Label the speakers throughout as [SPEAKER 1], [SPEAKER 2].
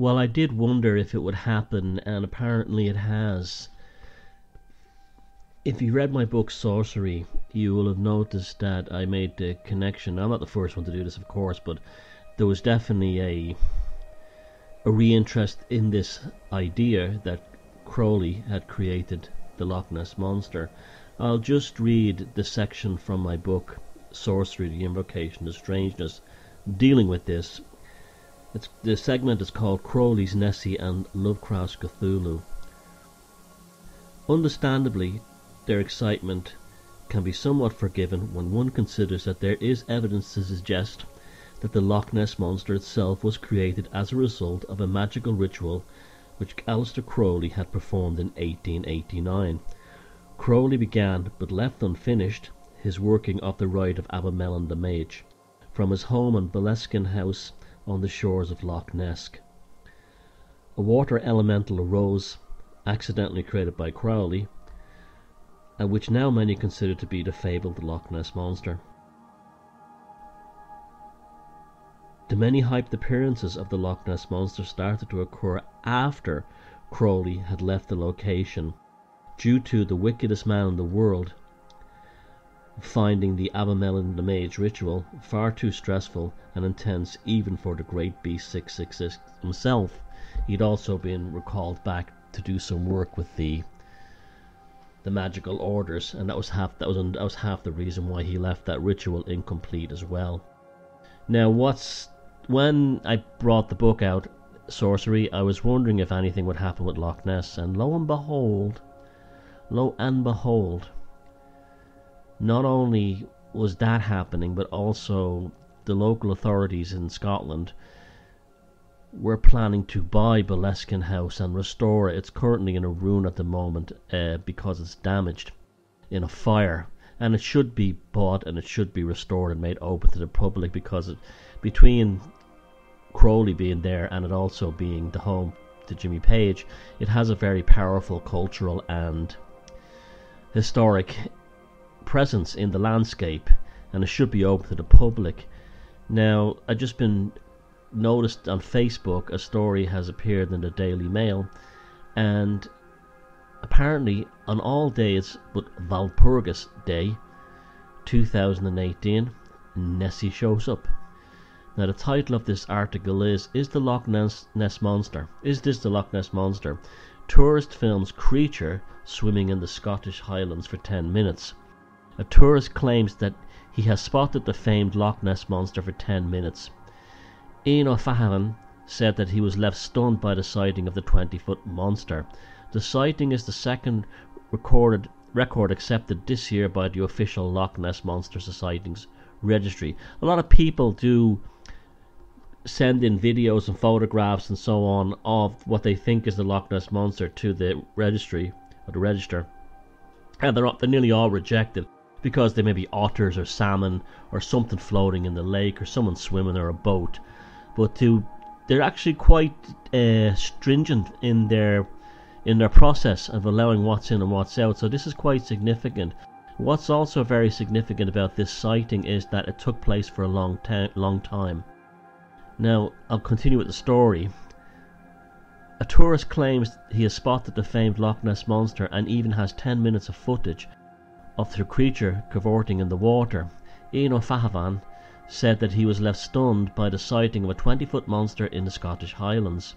[SPEAKER 1] Well, I did wonder if it would happen, and apparently it has. If you read my book Sorcery, you will have noticed that I made the connection. I'm not the first one to do this, of course, but there was definitely a a reinterest in this idea that Crowley had created the Loch Ness monster. I'll just read the section from my book Sorcery, the Invocation, the Strangeness, dealing with this it's, the segment is called Crowley's Nessie and Lovecraft's Cthulhu. Understandably, their excitement can be somewhat forgiven when one considers that there is evidence to suggest that the Loch Ness Monster itself was created as a result of a magical ritual which Aleister Crowley had performed in 1889. Crowley began, but left unfinished, his working of the rite of Abramelin the Mage, from his home in Boleskine House on the shores of Loch Ness. A water elemental arose, accidentally created by Crowley, and which now many consider to be the fabled Loch Ness Monster. The many hyped appearances of the Loch Ness Monster started to occur after Crowley had left the location, due to the wickedest man in the world finding the Abramelin the Mage ritual far too stressful and intense even for the great B666 himself. He'd also been recalled back to do some work with the the magical orders, and that was half that was that was half the reason why he left that ritual incomplete as well. Now, what's when I brought the book out, Sorcery, I was wondering if anything would happen with Loch Ness, and lo and behold, lo and behold, not only was that happening, but also the local authorities in Scotland were planning to buy Boleskine House and restore it. It's currently in a ruin at the moment uh, because it's damaged in a fire, and it should be bought and it should be restored and made open to the public because it, between Crowley being there and it also being the home to Jimmy Page, it has a very powerful cultural and historic presence in the landscape and it should be open to the public. Now, I've just been noticed on Facebook a story has appeared in the Daily Mail and apparently on all days but Walpurgis Day 2018 Nessie shows up. Now the title of this article is Is the Loch Ness, Ness Monster? Is this the Loch Ness Monster? Tourist films creature swimming in the Scottish Highlands for 10 minutes. A tourist claims that he has spotted the famed Loch Ness Monster for 10 minutes. Ian O'Fahavan said that he was left stunned by the sighting of the 20 foot monster. The sighting is the second recorded record accepted this year by the official Loch Ness Monster Sightings registry. A lot of people do send in videos and photographs and so on of what they think is the Loch Ness Monster to the registry or the register. And they're, they're nearly all rejected because they may be otters or salmon or something floating in the lake or someone swimming or a boat. But to they're actually quite uh, stringent in their in their process of allowing what's in and what's out. So this is quite significant. What's also very significant about this sighting is that it took place for a long, long time. Now, I'll continue with the story. A tourist claims he has spotted the famed Loch Ness Monster and even has 10 minutes of footage of the creature cavorting in the water. Ian O'Fahavan said that he was left stunned by the sighting of a 20 foot monster in the Scottish Highlands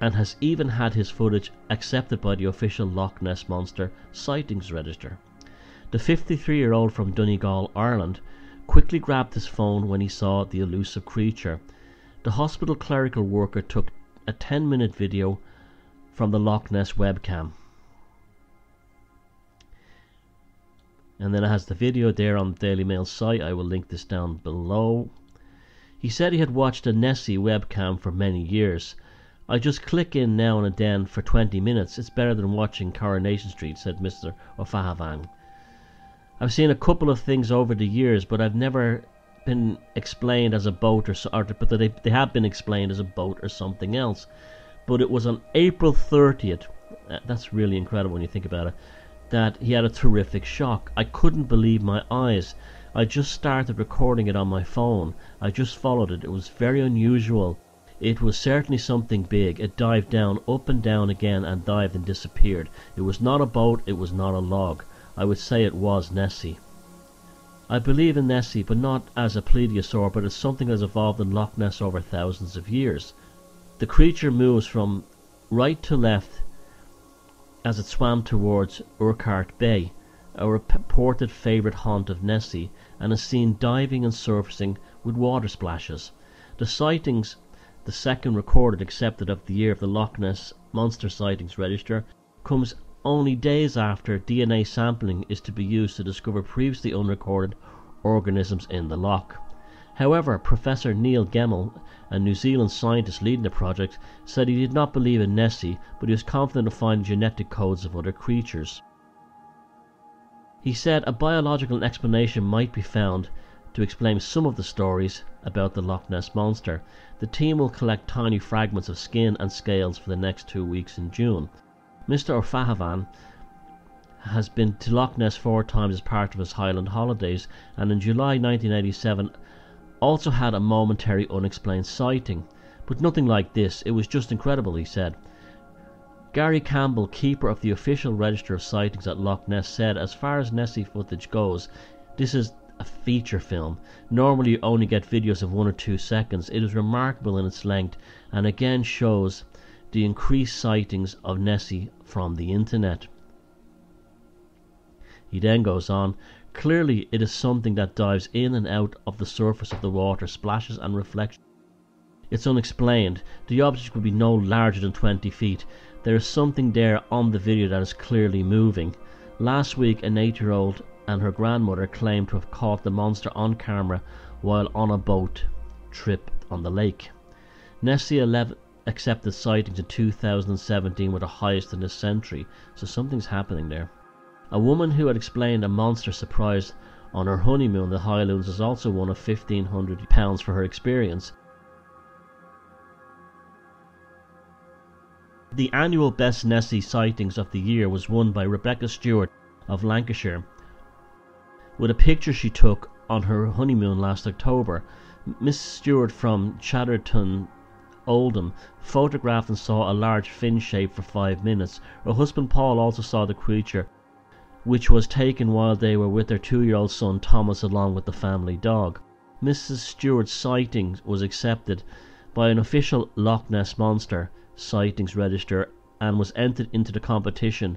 [SPEAKER 1] and has even had his footage accepted by the official Loch Ness Monster Sightings Register. The 53 year old from Donegal, Ireland, quickly grabbed his phone when he saw the elusive creature. The hospital clerical worker took a 10 minute video from the Loch Ness webcam. And then it has the video there on the Daily Mail site. I will link this down below. He said he had watched a Nessie webcam for many years. I just click in now and then for 20 minutes. It's better than watching Coronation Street, said Mr. O'Fahavan. I've seen a couple of things over the years, but I've never been explained as a boat or, or but they, they have been explained as a boat or something else. But it was on April 30th. That's really incredible when you think about it that he had a terrific shock. I couldn't believe my eyes. I just started recording it on my phone. I just followed it. It was very unusual. It was certainly something big. It dived down, up and down again, and dived and disappeared. It was not a boat, it was not a log. I would say it was Nessie. I believe in Nessie, but not as a plesiosaur, but as something that has evolved in Loch Ness over thousands of years. The creature moves from right to left as it swam towards Urquhart Bay, a reported favourite haunt of Nessie, and is seen diving and surfacing with water splashes. The sightings, the second recorded accepted of the year of the Loch Ness Monster Sightings Register, comes only days after DNA sampling is to be used to discover previously unrecorded organisms in the loch. However, Professor Neil Gemmell, a New Zealand scientist leading the project, said he did not believe in Nessie, but he was confident of finding genetic codes of other creatures. He said a biological explanation might be found to explain some of the stories about the Loch Ness Monster. The team will collect tiny fragments of skin and scales for the next two weeks in June. Mr. O'Fahavan has been to Loch Ness four times as part of his Highland holidays, and in July 1987 also had a momentary unexplained sighting. But nothing like this, it was just incredible, he said. Gary Campbell, keeper of the official register of sightings at Loch Ness, said as far as Nessie footage goes, this is a feature film. Normally you only get videos of one or two seconds. It is remarkable in its length and again shows the increased sightings of Nessie from the internet. He then goes on, Clearly it is something that dives in and out of the surface of the water, splashes and reflects. It's unexplained. The object would be no larger than 20 feet. There is something there on the video that is clearly moving. Last week, an 8 year old and her grandmother claimed to have caught the monster on camera while on a boat trip on the lake. Nessie 11 accepted sightings in 2017 were the highest in this century, so something's happening there. A woman who had explained a monster surprise on her honeymoon in the Highlands has also won a £1,500 for her experience. The annual Best Nessie Sightings of the Year was won by Rebecca Stewart of Lancashire with a picture she took on her honeymoon last October. Miss Stewart from Chadderton, Oldham photographed and saw a large fin shape for five minutes. Her husband Paul also saw the creature which was taken while they were with their two-year-old son Thomas along with the family dog. Mrs. Stewart's sighting was accepted by an official Loch Ness Monster sightings register and was entered into the competition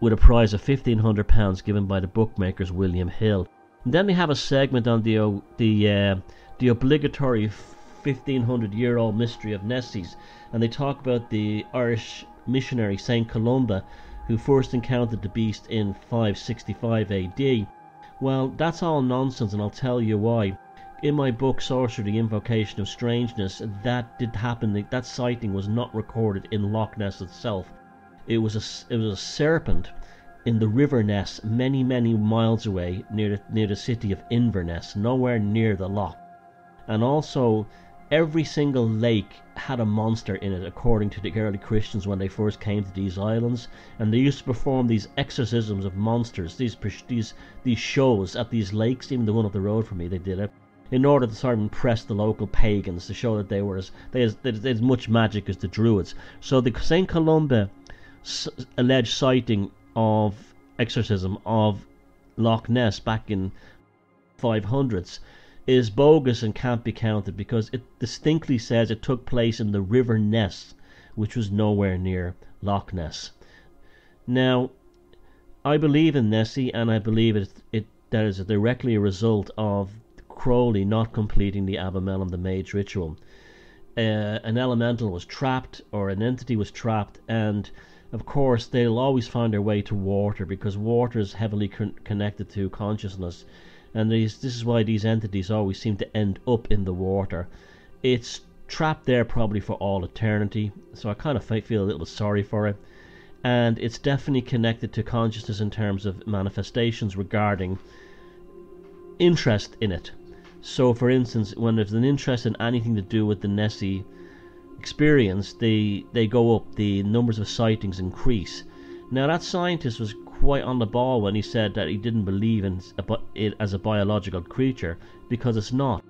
[SPEAKER 1] with a prize of £1,500 given by the bookmakers William Hill. And then they have a segment on the the uh, the obligatory 1500 year old mystery of Nessie's, and they talk about the Irish missionary Saint Columba who first encountered the beast in 565 AD. Well, that's all nonsense, and I'll tell you why. In my book Sorcery the Invocation of Strangeness, that did happen. That sighting was not recorded in Loch Ness itself. It was a, it was a serpent in the River Ness, many, many miles away, near the, near the city of Inverness, nowhere near the loch. And also, every single lake had a monster in it, according to the early Christians when they first came to these islands, and they used to perform these exorcisms of monsters, these these these shows at these lakes. Even the one up the road from me, they did it in order to sort of impress the local pagans to show that they were as they as, as much magic as the Druids. So the Saint Columba alleged sighting of exorcism of Loch Ness back in 500s is bogus and can't be counted because it distinctly says it took place in the River Ness, which was nowhere near Loch Ness. Now, I believe in Nessie, and I believe it, it that is directly a result of Crowley not completing the Abramelin the Mage ritual. Uh, an elemental was trapped, or an entity was trapped, and of course they'll always find their way to water because water is heavily con- connected to consciousness and these, this is why these entities always seem to end up in the water. It's trapped there probably for all eternity, so I kind of feel a little sorry for it. And it's definitely connected to consciousness in terms of manifestations regarding interest in it. So, for instance, when there's an interest in anything to do with the Nessie experience, they, they go up, the numbers of sightings increase. Now, that scientist was quite on the ball when he said that he didn't believe in it as a biological creature because it's not.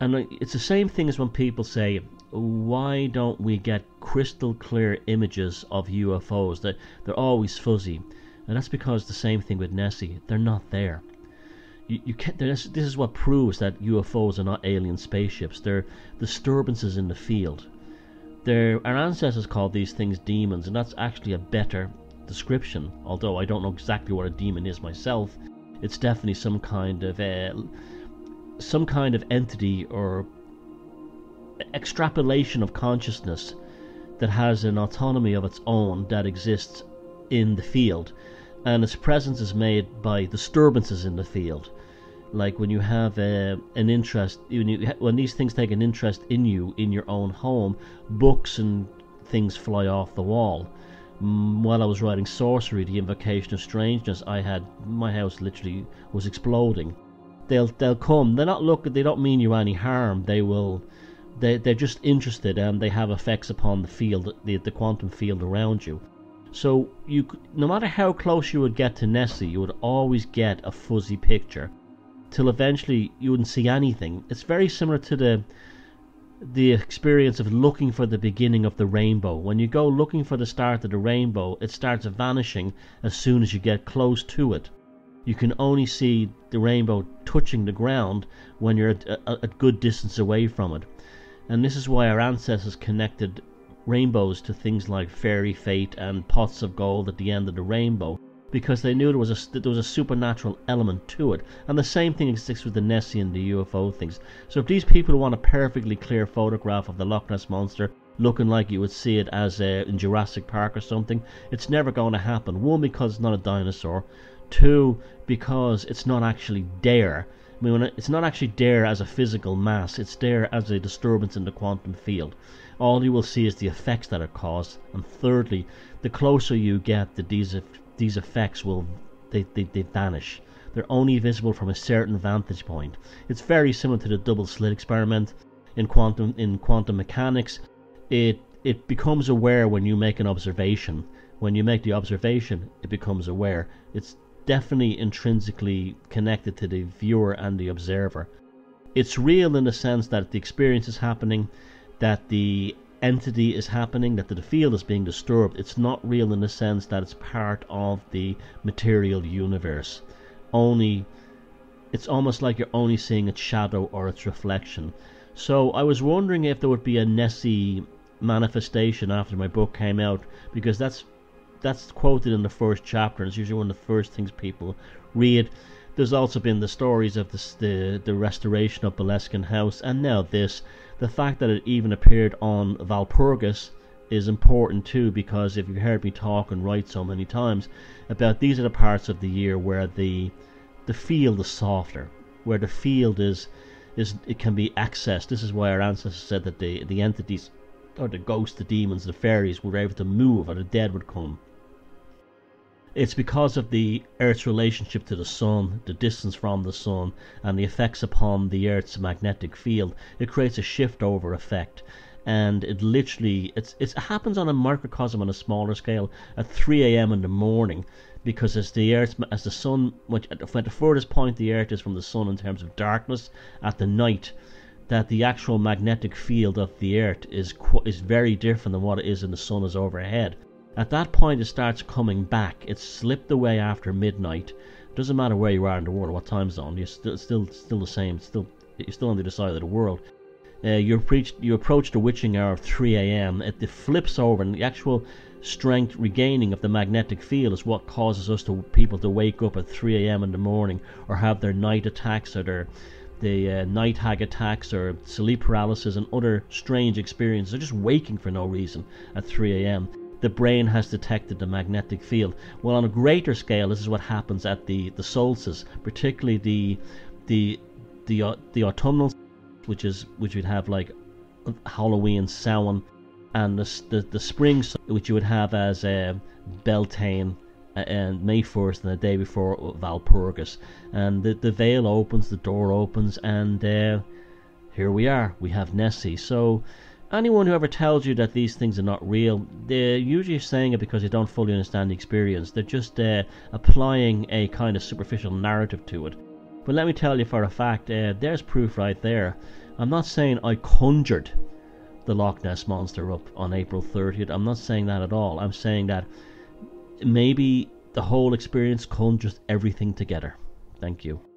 [SPEAKER 1] And it's the same thing as when people say, why don't we get crystal clear images of UFOs? That they're always fuzzy. And that's because the same thing with Nessie. They're not there. You, you can't, this, this is what proves that UFOs are not alien spaceships. They're disturbances in the field. They're, our ancestors called these things demons, and that's actually a better description. Although I don't know exactly what a demon is myself, it's definitely some kind of uh, some kind of entity or extrapolation of consciousness that has an autonomy of its own that exists in the field and its presence is made by disturbances in the field like when you have uh, an interest when, you, when these things take an interest in you in your own home books and things fly off the wall Mm, while I was writing Sorcery, the Invocation of Strangeness, I had my house literally was exploding they'll they'll come. They're not looking. They don't mean you any harm. They will. They they're just interested and they have effects upon the field, the the quantum field around you. So you, no matter how close you would get to Nessie, you would always get a fuzzy picture, till eventually you wouldn't see anything. It's very similar to the the experience of looking for the beginning of the rainbow. When you go looking for the start of the rainbow, it starts vanishing as soon as you get close to it you can only see the rainbow touching the ground when you're at a, a good distance away from it. And this is why our ancestors connected rainbows to things like fairy fate and pots of gold at the end of the rainbow because they knew there was a there was a supernatural element to it. And the same thing exists with the Nessie and the UFO things. So if these people want a perfectly clear photograph of the Loch Ness monster looking like you would see it as uh, in Jurassic Park or something, it's never going to happen. One because it's not a dinosaur. Two, because it's not actually there. I mean, it's not actually there as a physical mass, it's there as a disturbance in the quantum field. All you will see is the effects that are caused. And thirdly, the closer you get, that these, these effects will they, they, they vanish. They're only visible from a certain vantage point. It's very similar to the double slit experiment in quantum in quantum mechanics. It it becomes aware when you make an observation. When you make the observation, it becomes aware. It's definitely intrinsically connected to the viewer and the observer. It's real in the sense that the experience is happening, that the entity is happening, that the field is being disturbed. It's not real in the sense that it's part of the material universe. Only, it's almost like you're only seeing its shadow or its reflection. So I was wondering if there would be a Nessie manifestation after my book came out, because that's that's quoted in the first chapter. And it's usually one of the first things people read. There's also been the stories of the the, the restoration of Boleskine House, and now this. The fact that it even appeared on Walpurgis is important too, because if you've heard me talk and write so many times about these are the parts of the year where the the field is softer, where the field is is it can be accessed. This is why our ancestors said that the the entities or the ghosts, the demons, the fairies were able to move, or the dead would come. It's because of the Earth's relationship to the Sun, the distance from the Sun, and the effects upon the Earth's magnetic field. It creates a shift over effect. And it literally it's, it happens on a microcosm on a smaller scale at 3 a.m. in the morning because as the Earth as the Sun which at the furthest point the Earth is from the Sun in terms of darkness at the night that the actual magnetic field of the Earth is is very different than what it is in the Sun is overhead. At that point, it starts coming back. It's slipped away after midnight. Doesn't matter where you are in the world, what time zone. You're still, still, still the same. Still, you're still on the other side of the world. Uh, you, approach, you approach the witching hour of 3 a.m. It, it flips over, and the actual strength regaining of the magnetic field is what causes us to people to wake up at 3 a.m. in the morning, or have their night attacks, or their the uh, night hag attacks, or sleep paralysis, and other strange experiences. They're just waking for no reason at 3 a.m the brain has detected the magnetic field. Well, on a greater scale, this is what happens at the, the solstice, particularly the the the uh, the autumnal, which is which would have like Halloween, Samhain, and the the, the spring, which you would have as uh, Beltane and May 1st and the day before Walpurgis. And the, the veil opens, the door opens, and uh, here we are. We have Nessie. So anyone who ever tells you that these things are not real, they're usually saying it because they don't fully understand the experience. They're just uh, applying a kind of superficial narrative to it. But let me tell you for a fact, uh, there's proof right there. I'm not saying I conjured the Loch Ness Monster up on April 30th. I'm not saying that at all. I'm saying that maybe the whole experience conjures everything together. Thank you.